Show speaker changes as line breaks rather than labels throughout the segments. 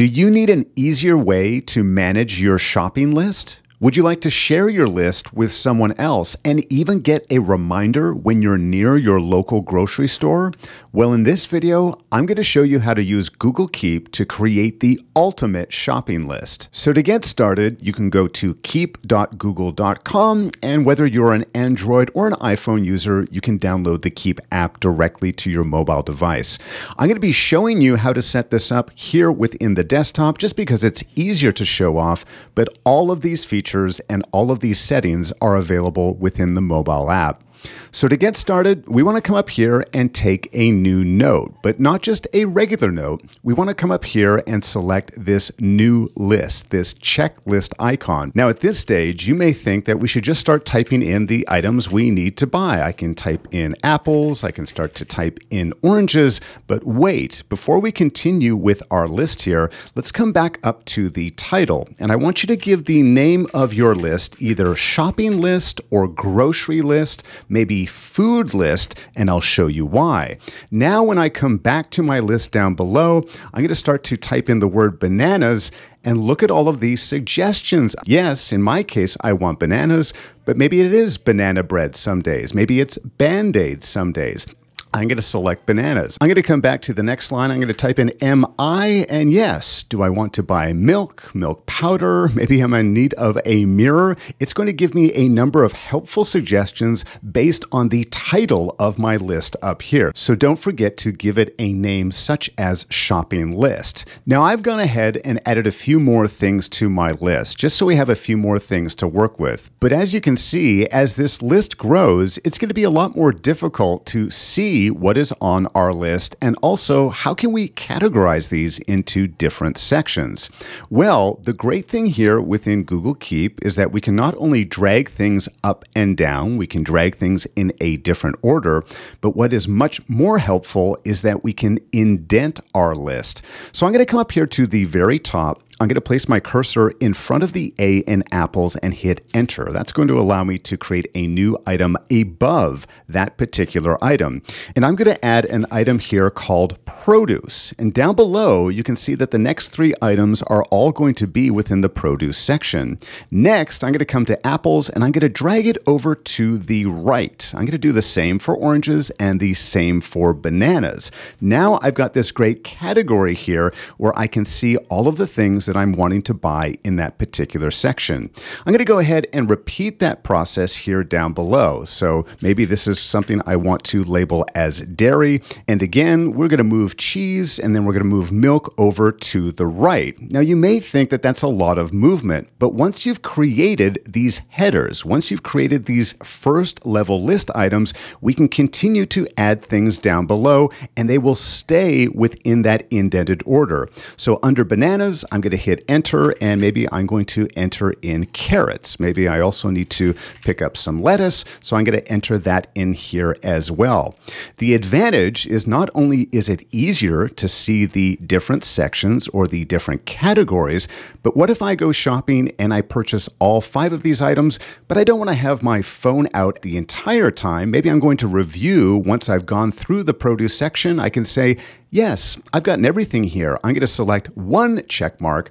Do you need an easier way to manage your shopping list? Would you like to share your list with someone else and even get a reminder when you're near your local grocery store? Well, in this video, I'm going to show you how to use Google Keep to create the ultimate shopping list. So to get started, you can go to keep.google.com and whether you're an Android or an iPhone user, you can download the Keep app directly to your mobile device. I'm going to be showing you how to set this up here within the desktop just because it's easier to show off, but all of these features features and all of these settings are available within the mobile app. So to get started, we want to come up here and take a new note, but not just a regular note. We want to come up here and select this new list, this checklist icon. Now at this stage, you may think that we should just start typing in the items we need to buy. I can type in apples, I can start to type in oranges, but wait, before we continue with our list here, let's come back up to the title. And I want you to give the name of your list either shopping list or grocery list, maybe food list, and I'll show you why. Now, when I come back to my list down below, I'm going to start to type in the word bananas and look at all of these suggestions. Yes, in my case, I want bananas, but maybe it is banana bread some days. Maybe it's band aid some days. I'm going to select bananas. I'm going to come back to the next line. I'm going to type in MI, and yes, do I want to buy milk, milk powder? Maybe I'm in need of a mirror. It's going to give me a number of helpful suggestions based on the title of my list up here. So don't forget to give it a name such as shopping list. Now I've gone ahead and added a few more things to my list, just so we have a few more things to work with. But as you can see, as this list grows, it's going to be a lot more difficult to see what is on our list and also how can we categorize these into different sections? Well, the great thing here within Google Keep is that we can not only drag things up and down, we can drag things in a different order, but what is much more helpful is that we can indent our list. So I'm going to come up here to the very top I'm going to place my cursor in front of the A in apples and hit enter. That's going to allow me to create a new item above that particular item. And I'm going to add an item here called produce. And down below, you can see that the next three items are all going to be within the produce section. Next, I'm going to come to apples and I'm going to drag it over to the right. I'm going to do the same for oranges and the same for bananas. Now I've got this great category here where I can see all of the things that I'm wanting to buy in that particular section. I'm going to go ahead and repeat that process here down below. So maybe this is something I want to label as dairy. And again, we're going to move cheese and then we're going to move milk over to the right. Now you may think that that's a lot of movement, but once you've created these headers, once you've created these first level list items, we can continue to add things down below and they will stay within that indented order. So under bananas, I'm going to hit enter and maybe I'm going to enter in carrots. Maybe I also need to pick up some lettuce, so I'm going to enter that in here as well. The advantage is not only is it easier to see the different sections or the different categories, but what if I go shopping and I purchase all five of these items, but I don't want to have my phone out the entire time? Maybe I'm going to review once I've gone through the produce section. I can say, Yes, I've gotten everything here. I'm going to select one check mark,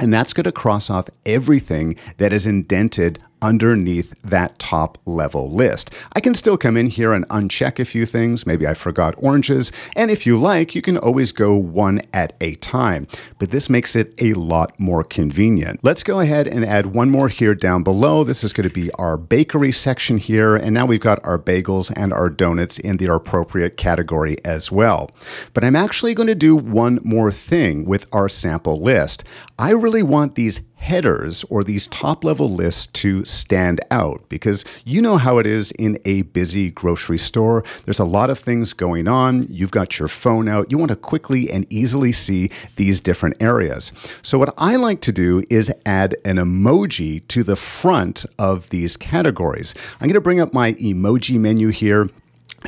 and that's going to cross off everything that is indented underneath that top level list. I can still come in here and uncheck a few things. Maybe I forgot oranges. And if you like, you can always go one at a time. But this makes it a lot more convenient. Let's go ahead and add one more here down below. This is going to be our bakery section here. And now we've got our bagels and our donuts in the appropriate category as well. But I'm actually going to do one more thing with our sample list. I really want these headers or these top level lists to stand out because you know how it is in a busy grocery store. There's a lot of things going on. You've got your phone out. You want to quickly and easily see these different areas. So, what I like to do is add an emoji to the front of these categories. I'm going to bring up my emoji menu here.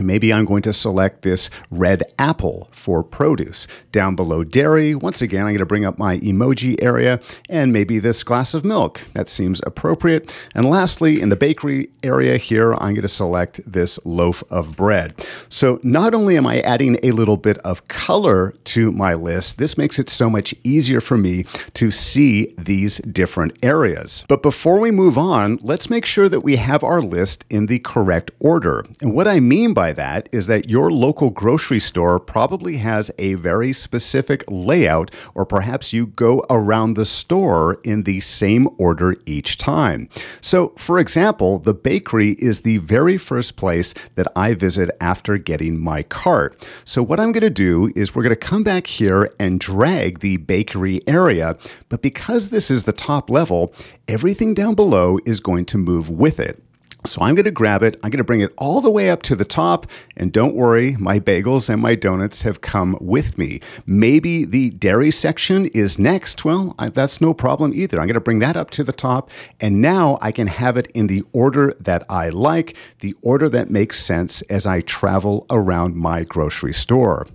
Maybe I'm going to select this red apple for produce. Down below dairy, once again, I'm going to bring up my emoji area and maybe this glass of milk. That seems appropriate. And lastly, in the bakery area here, I'm going to select this loaf of bread. So not only am I adding a little bit of color to my list, this makes it so much easier for me to see these different areas. But before we move on, let's make sure that we have our list in the correct order. And what I mean by that is that your local grocery store probably has a very specific layout, or perhaps you go around the store in the same order each time. So, for example, the bakery is the very first place that I visit after getting my cart. So, what I'm going to do is we're going to come back here and drag the bakery area, but because this is the top level, everything down below is going to move with it. So I'm going to grab it, I'm going to bring it all the way up to the top, and don't worry, my bagels and my donuts have come with me. Maybe the dairy section is next. Well, I, that's no problem either. I'm going to bring that up to the top, and now I can have it in the order that I like, the order that makes sense as I travel around my grocery store.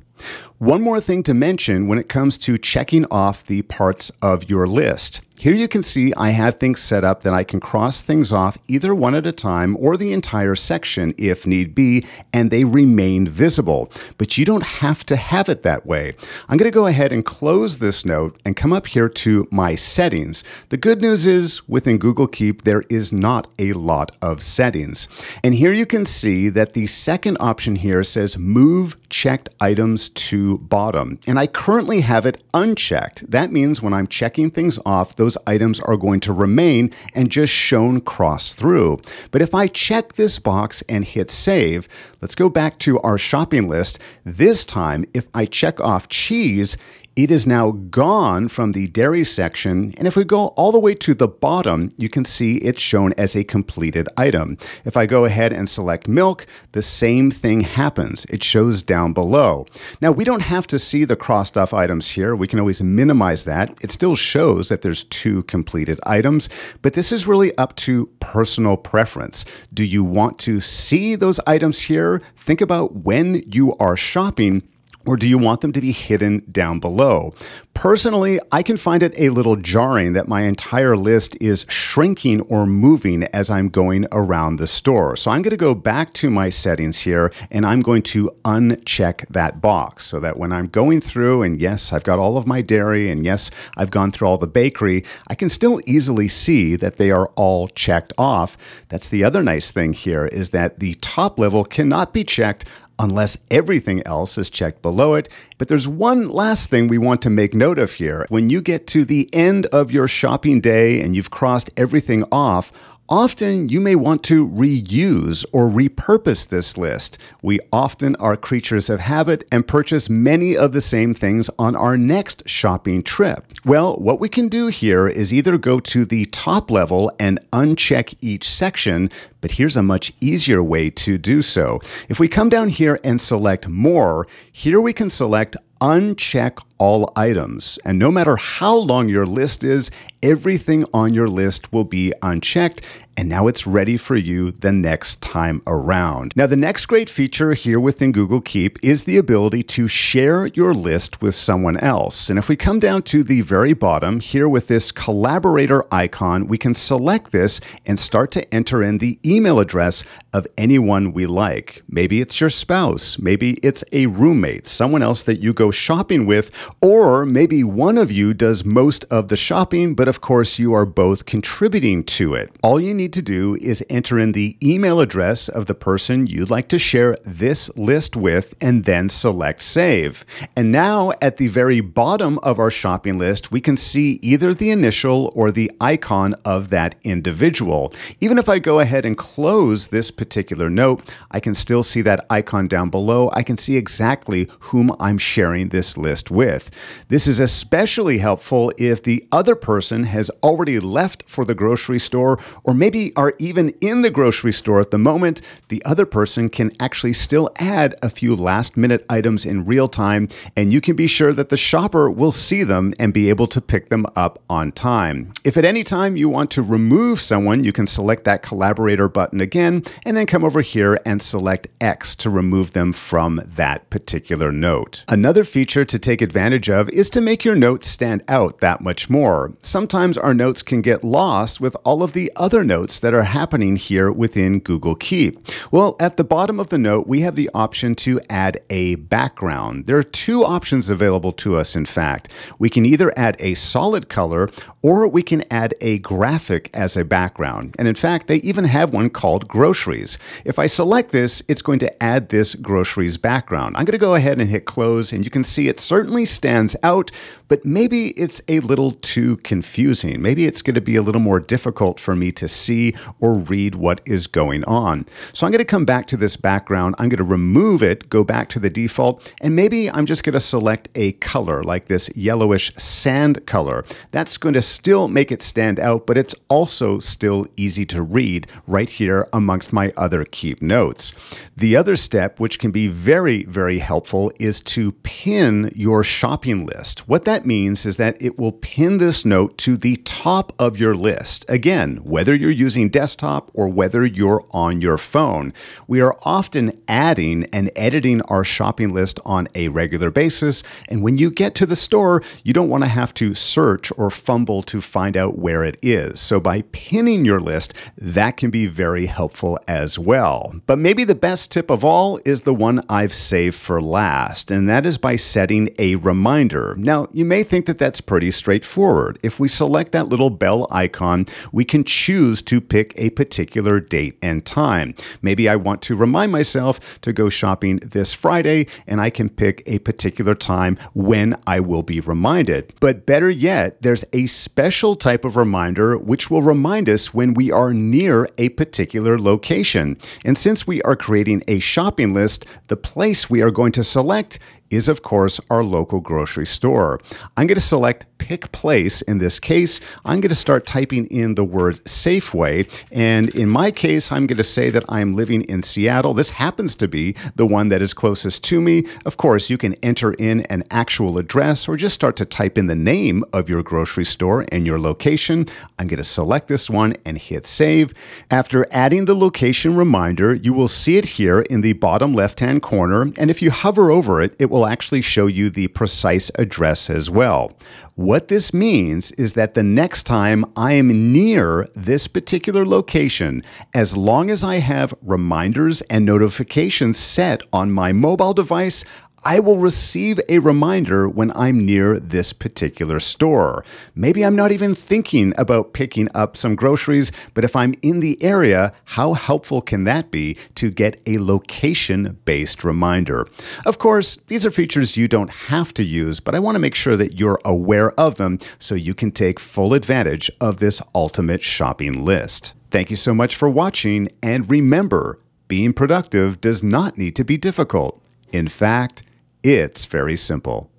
One more thing to mention when it comes to checking off the parts of your list. Here you can see I have things set up that I can cross things off either one at a time or the entire section if need be, and they remain visible. But you don't have to have it that way. I'm going to go ahead and close this note and come up here to my settings. The good news is within Google Keep, there is not a lot of settings. And here you can see that the second option here says move checked items to bottom. And I currently have it unchecked. That means when I'm checking things off, those items are going to remain and just shown cross through. But if I check this box and hit save, let's go back to our shopping list. This time, if I check off cheese, it is now gone from the dairy section, and if we go all the way to the bottom, you can see it's shown as a completed item. If I go ahead and select milk, the same thing happens. It shows down below. Now, we don't have to see the crossed off items here. We can always minimize that. It still shows that there's two completed items, but this is really up to personal preference. Do you want to see those items here? Think about when you are shopping or do you want them to be hidden down below? Personally, I can find it a little jarring that my entire list is shrinking or moving as I'm going around the store. So I'm going to go back to my settings here and I'm going to uncheck that box so that when I'm going through and yes, I've got all of my dairy and yes, I've gone through all the bakery, I can still easily see that they are all checked off. That's the other nice thing here is that the top level cannot be checked unless everything else is checked below it. But there's one last thing we want to make note of here. When you get to the end of your shopping day and you've crossed everything off, Often you may want to reuse or repurpose this list. We often are creatures of habit and purchase many of the same things on our next shopping trip. Well, what we can do here is either go to the top level and uncheck each section, but here's a much easier way to do so. If we come down here and select more, here we can select uncheck all items. And no matter how long your list is, everything on your list will be unchecked. And now it's ready for you the next time around. Now, the next great feature here within Google Keep is the ability to share your list with someone else. And if we come down to the very bottom here with this collaborator icon, we can select this and start to enter in the email address of anyone we like. Maybe it's your spouse, maybe it's a roommate, someone else that you go shopping with, or maybe one of you does most of the shopping, but of course you are both contributing to it. All you need to do is enter in the email address of the person you'd like to share this list with and then select save. And now at the very bottom of our shopping list, we can see either the initial or the icon of that individual. Even if I go ahead and close this particular note, I can still see that icon down below. I can see exactly whom I'm sharing this list with. This is especially helpful if the other person has already left for the grocery store or maybe are even in the grocery store at the moment. The other person can actually still add a few last minute items in real time, and you can be sure that the shopper will see them and be able to pick them up on time. If at any time you want to remove someone, you can select that collaborator button again, and then come over here and select X to remove them from that particular note. Another feature to take advantage of is to make your notes stand out that much more. Sometimes our notes can get lost with all of the other notes that are happening here within Google Keep. Well, at the bottom of the note, we have the option to add a background. There are two options available to us, in fact. We can either add a solid color or we can add a graphic as a background. And in fact, they even have one called groceries. If I select this, it's going to add this groceries background. I'm going to go ahead and hit close and you can see it certainly stands out, but maybe it's a little too confusing. Maybe it's going to be a little more difficult for me to see or read what is going on. So I'm going to come back to this background. I'm going to remove it, go back to the default, and maybe I'm just going to select a color like this yellowish sand color. That's going to still make it stand out, but it's also still easy to read right here amongst my other Keep notes. The other step, which can be very, very helpful, is to pin your shopping list. What that means is that it will pin this note to the top of your list. Again, whether you're using desktop or whether you're on your phone, we are often adding and editing our shopping list on a regular basis. And when you get to the store, you don't want to have to search or fumble to find out where it is. So by pinning your list, that can be very helpful as well. But maybe the best tip of all is the one I've saved for last, and that is by setting a reminder. Now, you may think that that's pretty straightforward. If we select that little bell icon, we can choose to pick a particular date and time. Maybe I want to remind myself to go shopping this Friday, and I can pick a particular time when I will be reminded. But better yet, there's a special type of reminder which will remind us when we are near a particular location. And since we are creating a shopping list, the place we are going to select is, of course, our local grocery store. I'm going to select pick place. In this case, I'm going to start typing in the word Safeway. And in my case, I'm going to say that I'm living in Seattle. This happens to be the one that is closest to me. Of course, you can enter in an actual address or just start to type in the name of your grocery store and your location. I'm going to select this one and hit save. After adding the location reminder, you will see it here in the bottom left hand corner. And if you hover over it, it will actually show you the precise address as well. What this means is that the next time I am near this particular location, as long as I have reminders and notifications set on my mobile device, I will receive a reminder when I'm near this particular store. Maybe I'm not even thinking about picking up some groceries, but if I'm in the area, how helpful can that be to get a location based reminder? Of course, these are features you don't have to use, but I want to make sure that you're aware of them so you can take full advantage of this ultimate shopping list. Thank you so much for watching, and remember, being productive does not need to be difficult. In fact, it's very simple.